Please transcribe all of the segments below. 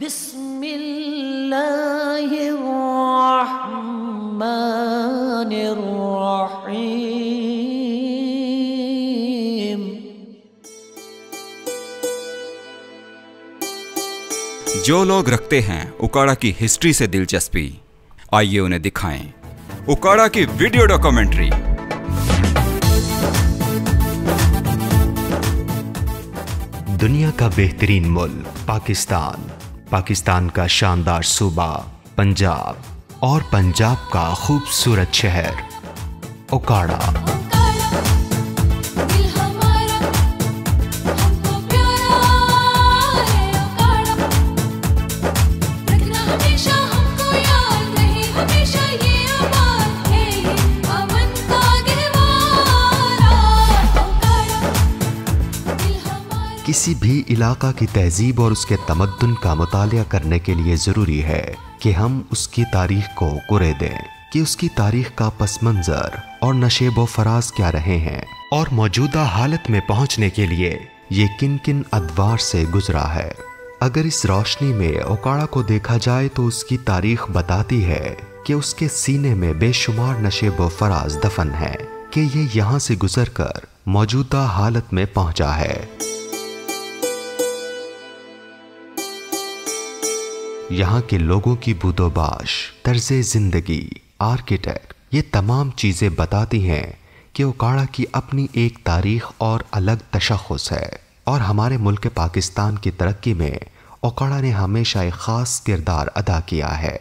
بسم الله الرحمن الرحيم جو لوگ رکھتے ہیں اکاڑا کی ہسٹری سے دلچسپی آئیے انہیں دکھائیں۔ اکاڑا کی ویڈیو ڈاکومنٹری۔ دنیا کا بہترین ملک پاکستان۔ پاکستان کا شاندار صوبہ پنجاب اور پنجاب کا خوبصورت شہر اوکاڑا۔ کسی بھی علاقہ کی تہذیب اور اس کے تمدن کا مطالعہ کرنے کے لیے ضروری ہے کہ ہم اس کی تاریخ کو کرے دیں، کہ اس کی تاریخ کا پس منظر اور نشیب و فراز کیا رہے ہیں اور موجودہ حالت میں پہنچنے کے لیے یہ کن کن ادوار سے گزرا ہے۔ اگر اس روشنی میں اوکاڑا کو دیکھا جائے تو اس کی تاریخ بتاتی ہے کہ اس کے سینے میں بے شمار نشیب و فراز دفن ہے کہ یہ یہاں سے گزر کر موجودہ حالت میں پہنچا ہے۔ یہاں کے لوگوں کی بود و باش، طرز زندگی، آرکیٹیکٹ، یہ تمام چیزیں بتاتی ہیں کہ اوکاڑا کی اپنی ایک تاریخ اور الگ تشخص ہے۔ اور ہمارے ملک پاکستان کی ترقی میں اوکاڑا نے ہمیشہ ایک خاص کردار ادا کیا ہے۔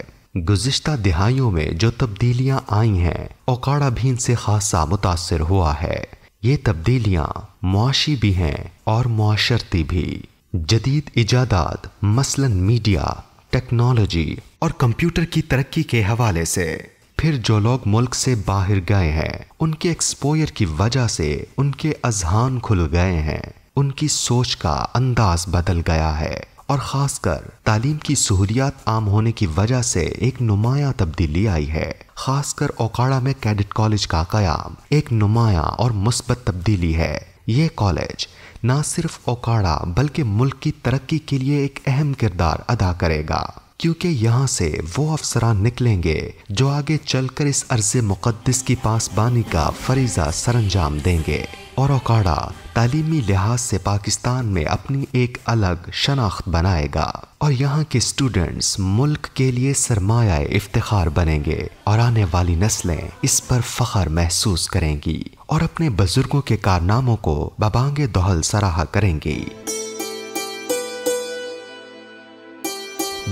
گزشتہ دہائیوں میں جو تبدیلیاں آئی ہیں، اوکاڑا بھی ان سے خاصا متاثر ہوا ہے۔ یہ تبدیلیاں معاشی بھی ہیں اور معاشرتی بھی۔ جدید ایجادات، مثلا میڈیا ٹیکنالوجی اور کمپیوٹر کی ترقی کے حوالے سے، پھر جو لوگ ملک سے باہر گئے ہیں، ان کے ایکسپوئر کی وجہ سے ان کے اذہان کھل گئے ہیں۔ ان کی سوچ کا انداز بدل گیا ہے اور خاص کر تعلیم کی سہولیات عام ہونے کی وجہ سے ایک نمایاں تبدیلی آئی ہے۔ خاص کر اوکاڑا میں کیڈٹ کالج کا قیام ایک نمایاں اور مثبت تبدیلی ہے۔ یہ کالج نہ صرف اوکاڑا بلکہ ملک کی ترقی کے لیے ایک اہم کردار ادا کرے گا، کیونکہ یہاں سے وہ افسران نکلیں گے جو آگے چل کر اس عرض مقدس کی پاسبانی کا فریضہ سر انجام دیں گے۔ اور اوکاڑا تعلیمی لحاظ سے پاکستان میں اپنی ایک الگ شناخت بنائے گا اور یہاں کے سٹوڈنٹس ملک کے لیے سرمایہ افتخار بنیں گے اور آنے والی نسلیں اس پر فخر محسوس کریں گی اور اپنے بزرگوں کے کارناموں کو ببانگ دوہل سراہا کریں گی۔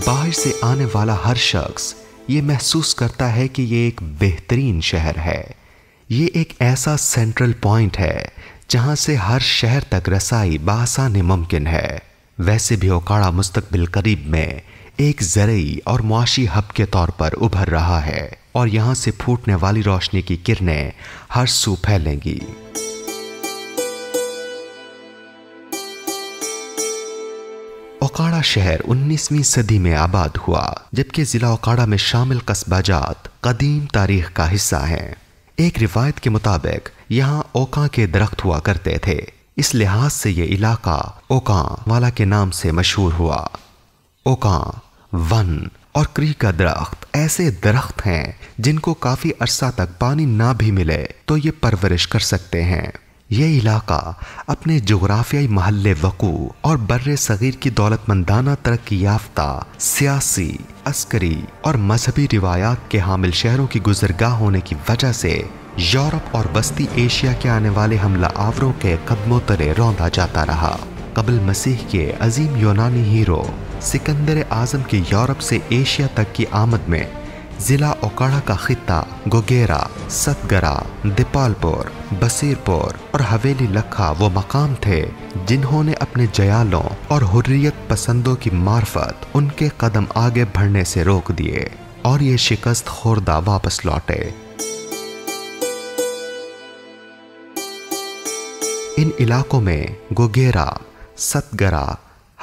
باہر سے آنے والا ہر شخص یہ محسوس کرتا ہے کہ یہ ایک بہترین شہر ہے۔ یہ ایک ایسا سینٹرل پوائنٹ ہے جہاں سے ہر شہر تک رسائی بآسانی ممکن ہے۔ ویسے بھی اوکاڑا مستقبل قریب میں ایک زرعی اور معاشی ہب کے طور پر ابھر رہا ہے اور یہاں سے پھوٹنے والی روشنی کی کرنیں ہر سو پھیلیں گی۔ اوکاڑا شہر انیسویں صدی میں آباد ہوا، جبکہ ضلع اوکاڑا میں شامل قصبہ جات قدیم تاریخ کا حصہ ہیں۔ ایک روایت کے مطابق یہاں اوکاں کے درخت ہوا کرتے تھے۔ اس لحاظ سے یہ علاقہ اوکاں والا کے نام سے مشہور ہوا۔ اوکاں، ون اور کری کا درخت ایسے درخت ہیں جن کو کافی عرصہ تک پانی نہ بھی ملے تو یہ پرورش کر سکتے ہیں۔ یہ علاقہ اپنے جغرافیائی محل وقوع اور بر صغیر کی دولت مندانہ ترقی یافتہ، سیاسی، عسکری اور مذہبی روایات کے حامل شہروں کی گزرگاہ ہونے کی وجہ سے یورپ اور وسطی ایشیا کے آنے والے حملہ آوروں کے قدموں تلے روندا جاتا رہا۔ قبل مسیح کے عظیم یونانی ہیرو سکندر اعظم کے یورپ سے ایشیا تک کی آمد میں ضلع اوکاڑا کا خطہ گوگیرا، ستگرا دیپال پور بصیر پور اور حویلی لکھا وہ مقام تھے جنہوں نے اپنے جیالوں اور حریت پسندوں کی معرفت ان کے قدم آگے بڑھنے سے روک دیے اور یہ شکست خوردہ واپس لوٹے۔ ان علاقوں میں گوگیرا، ستگرا،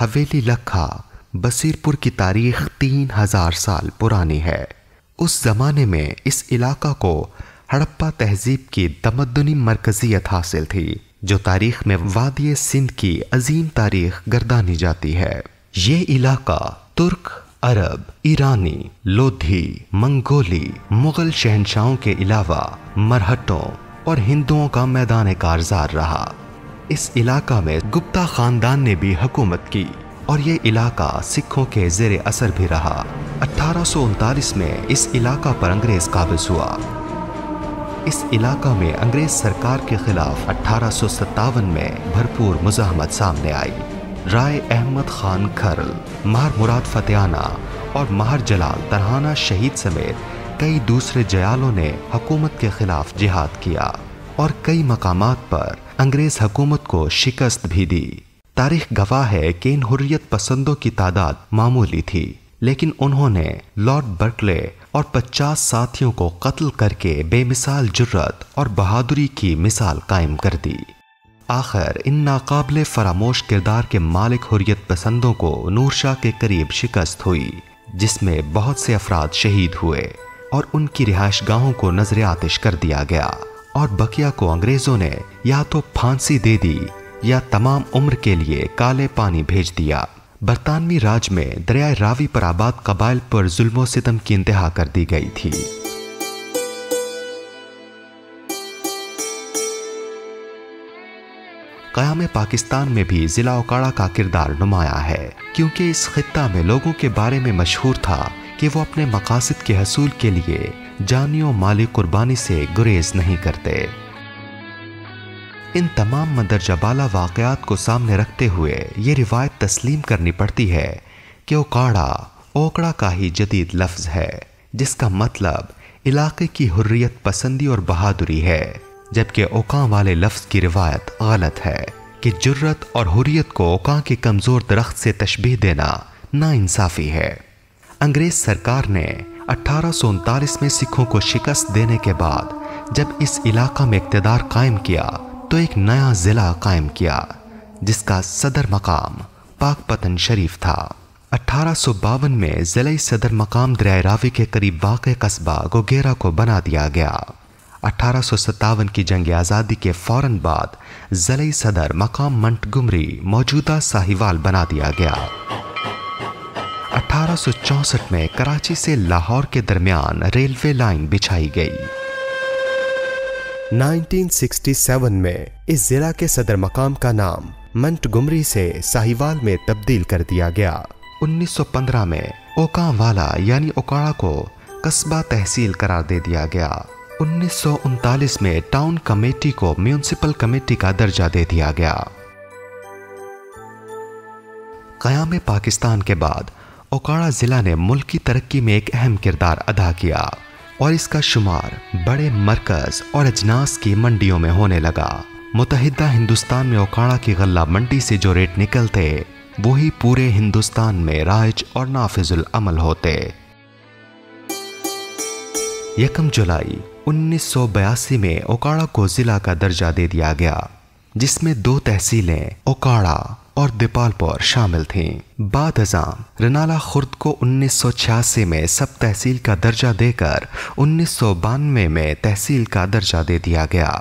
حویلی لکھا بصیر پور کی تاریخ تین ہزار سال پرانی ہے۔ اس زمانے میں اس علاقہ کو ہڑپا تہذیب کی تمدنی مرکزیت حاصل تھی، جو تاریخ میں وادی سندھ کی عظیم تاریخ گردانی جاتی ہے۔ یہ علاقہ ترک، عرب، ایرانی، لودھی، منگولی، مغل شہنشاہوں کے علاوہ مرہٹوں اور ہندوؤں کا میدان کارزار رہا۔ اس علاقہ میں گپتا خاندان نے بھی حکومت کی۔ اور یہ علاقہ سکھوں کے زیر اثر بھی رہا۔ اٹھارہ سو انتالیس میں اس علاقہ پر انگریز قابض ہوا۔ اس علاقہ میں انگریز سرکار کے خلاف اٹھارہ سو ستاون میں بھرپور مزاحمت سامنے آئی۔ رائے احمد خان کھرل، مہر مراد فتحانہ اور مہر جلال ترہانہ شہید سمیت کئی دوسرے جیالوں نے حکومت کے خلاف جہاد کیا اور کئی مقامات پر انگریز حکومت کو شکست بھی دی۔ تاریخ گواہ ہے کہ ان حریت پسندوں کی تعداد معمولی تھی، لیکن انہوں نے لارڈ برکلے اور پچاس ساتھیوں کو قتل کر کے بے مثال جرت اور بہادری کی مثال قائم کر دی۔ آخر، ان ناقابل فراموش کردار کے مالک حریت پسندوں کو نور شاہ کے قریب شکست ہوئی، جس میں بہت سے افراد شہید ہوئے اور ان کی رہائش گاہوں کو نظر آتش کر دیا گیا۔ اور بکیا کو انگریزوں نے یا تو پھانسی دے دی یا تمام عمر کے لیے کالے پانی بھیج دیا۔ برطانوی راج میں دریائے راوی پر آباد قبائل پر ظلم و ستم کی انتہا کر دی گئی تھی۔ قیام پاکستان میں بھی ضلع اوکاڑا کا کردار نمایاں ہے، کیونکہ اس خطہ میں لوگوں کے بارے میں مشہور تھا کہ وہ اپنے مقاصد کے حصول کے لیے جانی و مالی قربانی سے گریز نہیں کرتے۔ ان تمام مندرجہ بالا واقعات کو سامنے رکھتے ہوئے یہ روایت تسلیم کرنی پڑتی ہے کہ اوکاڑا اوکڑا کا ہی جدید لفظ ہے، جس کا مطلب علاقے کی حریت پسندی اور بہادری ہے، جبکہ اوکاں والے لفظ کی روایت غلط ہے کہ جرت اور حریت کو اوکاں کے کمزور درخت سے تشبیح دینا نا انصافی ہے۔ انگریز سرکار نے اٹھارہ سو انتالیس میں سکھوں کو شکست دینے کے بعد جب اس علاقہ میں اقتدار قائم کیا تو ایک نیا ضلع قائم کیا، جس کا صدر مقام پاک پتن شریف تھا۔ اٹھارہ سو باون میں ضلعی صدر مقام دریا راوی کے قریب واقع قصبہ گوگیرا کو بنا دیا گیا۔ اٹھارہ سو ستاون کی جنگ آزادی کے فوراً بعد ضلع صدر مقام منٹ گمری موجودہ ساہیوال بنا دیا گیا۔ اٹھارہ سو چونسٹھ میں کراچی سے لاہور کے درمیان ریلوے لائن بچھائی گئی۔ 1967 میں اس ضلع کے صدر مقام کا نام منٹ گمری سے ساہیوال میں تبدیل کر دیا گیا۔ 1915 میں اوکام والا یعنی اوکاڑا کو قصبہ تحصیل قرار دے دیا گیا۔ 1949 میں ٹاؤن کمیٹی کو میونسپل کمیٹی کا درجہ دے دیا گیا۔ قیام پاکستان کے بعد اوکاڑا ضلع نے ملکی ترقی میں ایک اہم کردار ادا کیا۔ اور اس کا شمار بڑے مرکز اور اجناس کی منڈیوں میں ہونے لگا۔ متحدہ ہندوستان میں اوکاڑا کی غلہ منڈی سے جو ریٹ نکلتے، وہی پورے ہندوستان میں رائج اور نافذ العمل ہوتے۔ یکم جولائی انیس سو بیاسی میں اوکاڑا کو ضلع کا درجہ دے دیا گیا، جس میں دو تحصیلیں اوکاڑا اور دیپال پور شامل تھیں۔ بعد ازام رنالا خرد کو انیس سو چھیاسی میں سب تحصیل کا درجہ دے کر انیس سو بانوے میں تحصیل کا درجہ دے دیا گیا۔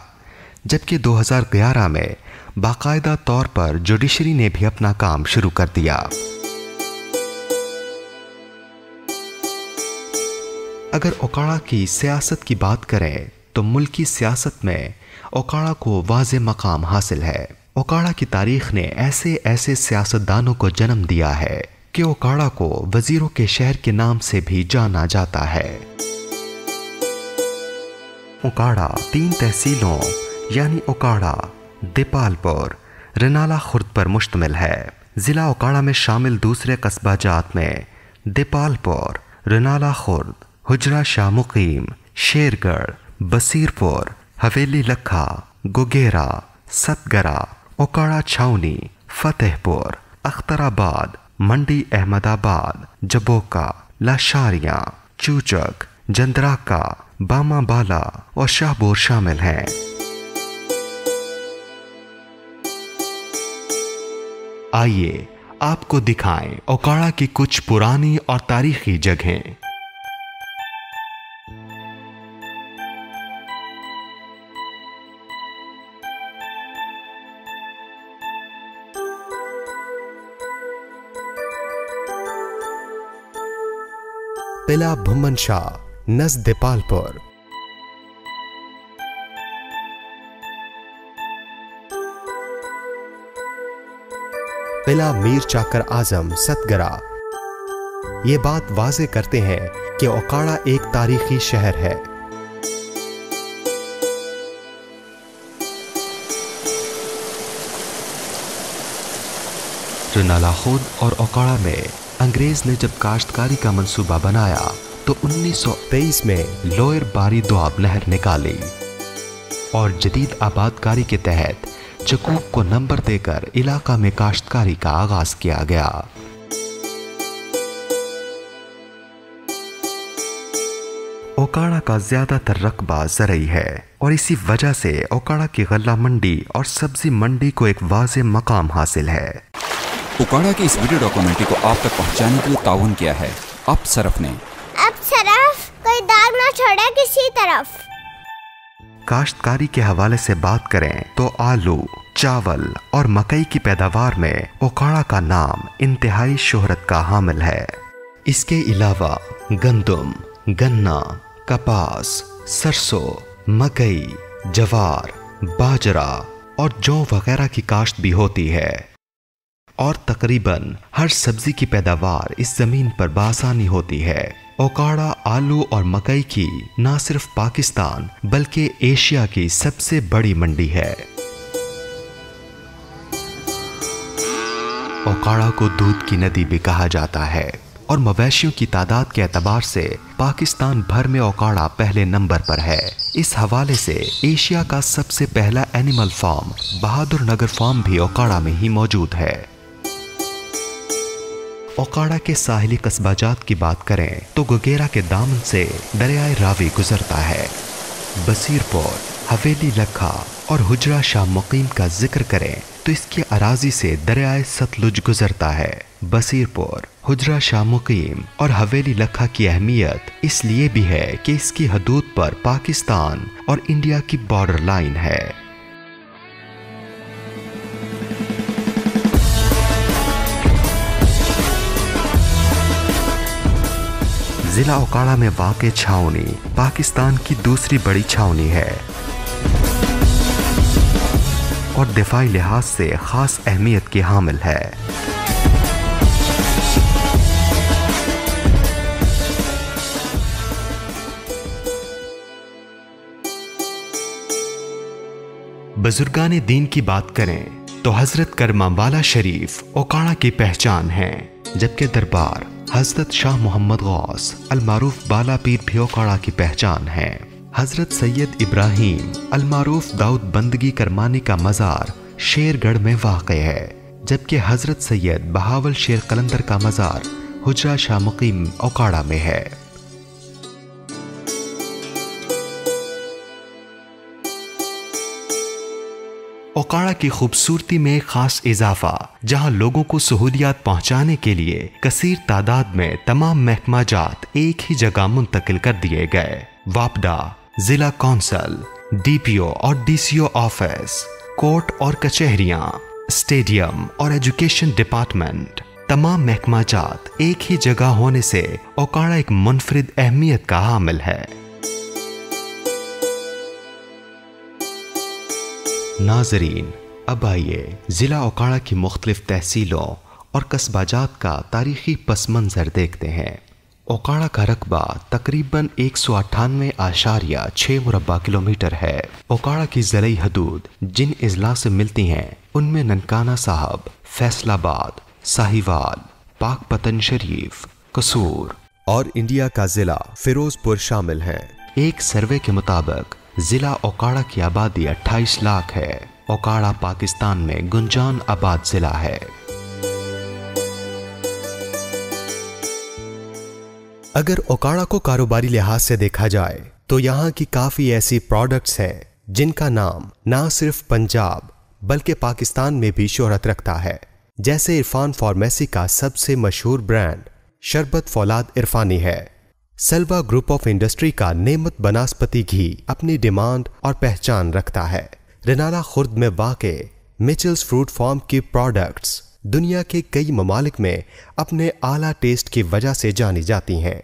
جبکہ دو ہزار گیارہ میں باقاعدہ طور پر جوڈیشری نے بھی اپنا کام شروع کر دیا۔ اگر اوکاڑا کی سیاست کی بات کریں، تو ملکی سیاست میں اوکاڑا کو واضح مقام حاصل ہے۔ اوکاڑا کی تاریخ نے ایسے ایسے سیاستدانوں کو جنم دیا ہے کہ اوکاڑا کو وزیروں کے شہر کے نام سے بھی جانا جاتا ہے۔ اوکاڑا تین تحصیلوں یعنی اوکاڑا دیپال پور رنالا خرد پر مشتمل ہے۔ ضلع اوکاڑا میں شامل دوسرے قصبہ جات میں دیپال پور رنالا خرد حجرا شاہ مقیم شیر گڑھ بصیر پور حویلی لکھا گگیرا ستگرہ۔ اوکاڑا چھاؤنی فتح پور اختر آباد منڈی احمد آباد جبوکا، لاشاریاں، چوچک، جندراکا باما بالا اور شاہ بور شامل ہیں۔ آئیے آپ کو دکھائیں اوکاڑا کی کچھ پرانی اور تاریخی جگہیں۔ قلعہ بھمن شاہ نزد دیپالپور قلعہ میر چاکر اعظم ستگرا یہ بات واضح کرتے ہیں کہ اوکاڑا ایک تاریخی شہر ہے۔ رنالا خود اور اوکاڑا میں انگریز نے جب کاشتکاری کا منصوبہ بنایا تو انیس سو تیئیس میں لوئر باری دواب نہر نکالی اور جدید آبادکاری کے تحت چکوک کو نمبر دے کر علاقہ میں کاشتکاری کا آغاز کیا گیا۔ اوکاڑا کا زیادہ تر رقبہ زرعی ہے اور اسی وجہ سے اوکاڑا کی غلہ منڈی اور سبزی منڈی کو ایک واضح مقام حاصل ہے۔ اکاڑا کی اس ویڈیو ڈاکومنٹری کو آپ تک پہنچانے کے لیے تعاون کیا ہے۔ اب صرف نے۔ اب صرف کوئی داغ نہ چھوڑے کسی طرف۔ کاشتکاری کے حوالے سے بات کریں تو آلو چاول اور مکئی کی پیداوار میں اوکاڑا کا نام انتہائی شہرت کا حامل ہے۔ اس کے علاوہ گندم گنا کپاس سرسوں مکئی جوار باجرا اور جو وغیرہ کی کاشت بھی ہوتی ہے۔ اور تقریباً ہر سبزی کی پیداوار اس زمین پر بآسانی ہوتی ہے۔ اوکاڑا، آلو اور مکئی کی نہ صرف پاکستان بلکہ ایشیا کی سب سے بڑی منڈی ہے۔ اوکاڑا کو دودھ کی ندی بھی کہا جاتا ہے اور مویشیوں کی تعداد کے اعتبار سے پاکستان بھر میں اوکاڑا پہلے نمبر پر ہے۔ اس حوالے سے ایشیا کا سب سے پہلا animal farm Bahadur Nagar farm بھی اوکاڑا میں ہی موجود ہے۔ اوکاڑا کے ساحلی قصبہ جات کی بات کریں تو گگیرا کے دامن سے دریائے راوی گزرتا ہے۔ بصیر پور، حویلی لکھا اور حجرہ شاہ مقیم کا ذکر کریں تو اس کی اراضی سے دریائے ستلج گزرتا ہے۔ بصیر پور، حجرہ شاہ مقیم اور حویلی لکھا کی اہمیت اس لیے بھی ہے کہ اس کی حدود پر پاکستان اور انڈیا کی بارڈر لائن ہے۔ ضلع اوکاڑا میں واقع چھاونی، پاکستان کی دوسری بڑی چھاونی ہے۔ اور دفاعی لحاظ سے خاص اہمیت کی حامل ہے۔ بزرگان دین کی بات کریں تو حضرت کرما والا شریف اوکاڑا کی پہچان ہے جبکہ دربار حضرت شاہ محمد غوث المعروف بالا پیر بھی اوکاڑا کی پہچان ہے حضرت سید ابراہیم المعروف داؤد بندگی کرمانی کا مزار شیر گڑھ میں واقع ہے، جبکہ حضرت سید بہاول شیر قلندر کا مزار حجرہ شاہ مقیم اوکاڑا میں ہے۔ اوکاڑا کی خوبصورتی میں خاص اضافہ، جہاں لوگوں کو سہولیات پہنچانے کے لیے کثیر تعداد میں تمام محکمہ جات ایک ہی جگہ منتقل کر دیے گئے۔ واپڈا ضلع کونسل، ڈی پی او اور D C O office court اور کچہریاں، اسٹیڈیم اور ایجوکیشن ڈپارٹمنٹ، تمام محکمہ جات ایک ہی جگہ ہونے سے اوکاڑا ایک منفرد اہمیت کا حامل ہے۔ ناظرین، اب آئیے ضلع اوکاڑا کی مختلف تحصیلوں اور قصبہ جات کا تاریخی پس منظر دیکھتے ہیں۔ اوکاڑا کا رقبہ تقریباً ایک سو اٹھانوے آشاریہ چھ مربع کلومیٹر ہے۔ اوکاڑا کی زرعی حدود جن اضلاع سے ملتی ہیں، ان میں ننکانہ صاحب، فیصل آباد، ساہیوال، پاک پتن شریف، قصور اور انڈیا کا ضلع فیروز پور شامل ہے ایک سروے کے مطابق ضلع اوکاڑا کی آبادی اٹھائیس لاکھ ہے۔ اوکاڑا، پاکستان میں گنجان آباد ضلع ہے۔ اگر اوکاڑا کو کاروباری لحاظ سے دیکھا جائے تو یہاں کی کافی ایسی پروڈکٹس ہیں جن کا نام نہ صرف پنجاب بلکہ پاکستان میں بھی شہرت رکھتا ہے۔ جیسے عرفان فارمیسی کا سب سے مشہور برانڈ شربت فولاد عرفانی ہے۔ سلوا گروپ آف انڈسٹری کا نعمت بناسپتی گھی اپنی ڈیمانڈ اور پہچان رکھتا ہے۔ رنالا خرد میں واقع میچلز فروٹ فارم کی پروڈکٹس دنیا کے کئی ممالک میں اپنے اعلیٰ ٹیسٹ کی وجہ سے جانی جاتی ہیں۔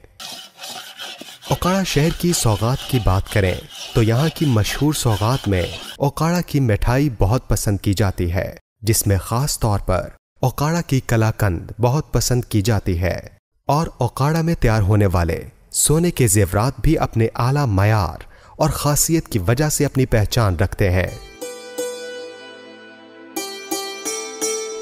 اوکاڑا شہر کی سوغات کی بات کریں تو یہاں کی مشہور سوغات میں اوکاڑا کی مٹھائی بہت پسند کی جاتی ہے، جس میں خاص طور پر اوکاڑا کی کلاکند بہت پسند کی جاتی ہے اور اوکاڑا میں تیار ہونے والے سونے کے زیورات بھی اپنے اعلیٰ معیار اور خاصیت کی وجہ سے اپنی پہچان رکھتے ہیں۔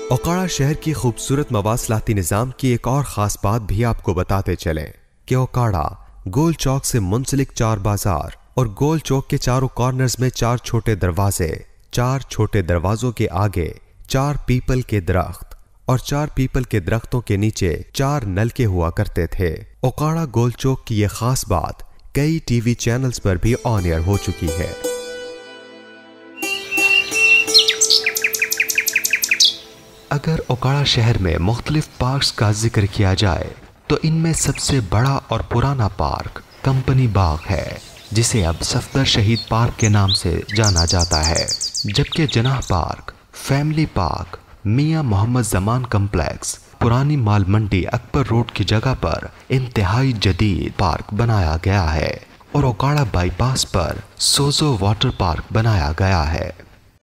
اوکاڑا شہر کی خوبصورت مواصلاتی نظام کی ایک اور خاص بات بھی آپ کو بتاتے چلیں کہ اوکاڑا گول چوک سے منسلک چار بازار اور گول چوک کے چاروں کارنرز میں چار چھوٹے دروازے، چار چھوٹے دروازوں کے آگے چار پیپل کے درخت۔ اور چار پیپل کے درختوں کے نیچے چار نلکے ہوا کرتے تھے۔ اوکاڑا گول چوک کی یہ خاص بات کئی ٹی وی چینلز پر بھی آن ایئر ہو چکی ہے۔ اگر اوکاڑا شہر میں مختلف پارکس کا ذکر کیا جائے، تو ان میں سب سے بڑا اور پرانا پارک کمپنی باغ ہے، جسے اب صفدر شہید پارک کے نام سے جانا جاتا ہے۔ جبکہ جناح پارک فیملی پارک میاں محمد زمان کمپلیکس، پرانی مال منڈی اکبر روڈ کی جگہ پر انتہائی جدید پارک بنایا گیا ہے اور اوکاڑا بائی پاس پر سوزو واٹر پارک بنایا گیا ہے۔